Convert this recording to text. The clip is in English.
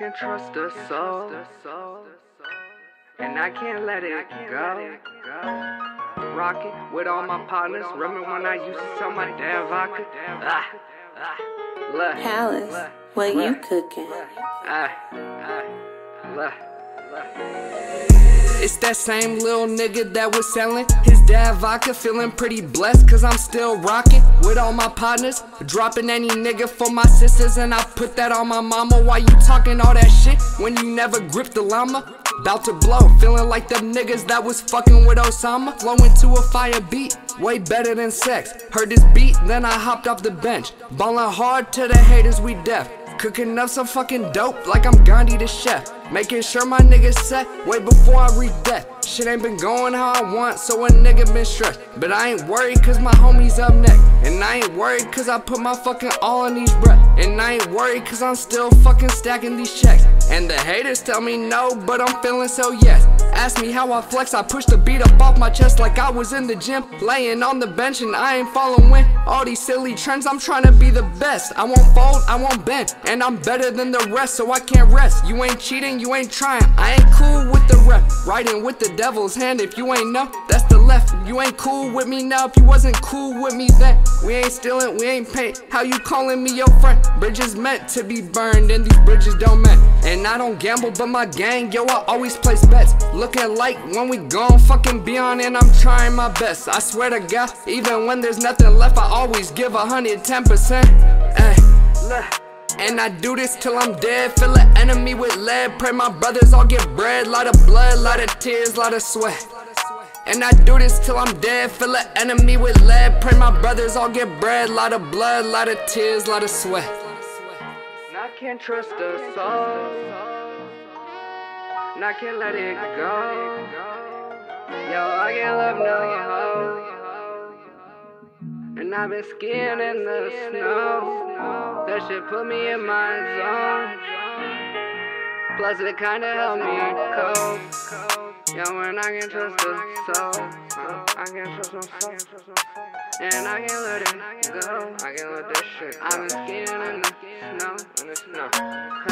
can trust a soul, and I can't let it go. Rocking with all my partners. Remember when I used to sell my damn vodka? Ah, ah, Palace, what you cooking? ah, ah. It's that same little nigga that was selling his dad vodka, feeling pretty blessed cause I'm still rocking with all my partners. Dropping any nigga for my sisters, and I put that on my mama. Why you talking all that shit when you never gripped the llama? About to blow, feeling like them niggas that was fucking with Osama. Flowing to a fire beat, way better than sex. Heard this beat, then I hopped off the bench. Ballin' hard to the haters, we deaf. Cooking up some fucking dope like I'm Gandhi the chef. Making sure my niggas set way before I reach death. Shit ain't been going how I want, so a nigga been stressed. But I ain't worried cause my homies up next. And I ain't worried cause I put my fucking all in these breath. And I ain't worried cause I'm still fucking stacking these checks. And the haters tell me no, but I'm feeling so yes. Ask me how I flex, I push the beat up off my chest like I was in the gym. Laying on the bench and I ain't following all these silly trends. I'm trying to be the best. I won't fold, I won't bend. And I'm better than the rest, so I can't rest. You ain't cheating, you ain't trying. I ain't cool with the rep. Riding with the devil's hand, if you ain't know, that's the left. You ain't cool with me now, if you wasn't cool with me then. We ain't stealing, we ain't paying. How you calling me your friend? Bridges meant to be burned, and these bridges don't mend. And I don't gamble, but my gang, yo, I always place bets. Looking like when we gone fucking beyond, and I'm trying my best. I swear to God, even when there's nothing left, I always give a hundred ten percent. Look. And I do this till I'm dead. Fill an enemy with lead. Pray my brothers all get bread. Lot of blood, lot of tears, lot of sweat. And I do this till I'm dead. Fill an enemy with lead. Pray my brothers all get bread. Lot of blood, lot of tears, lot of sweat. And I can't trust a soul. And I can't let it go. Yo, I can't love no hoe. And I've been skiing in the snow. Shit put me in my zone. Plus, it kinda helped me cope. Yo, when I can trust the soul, I can trust my soul. And I can't let it go. I can't let this shit. I've been skiing in the snow.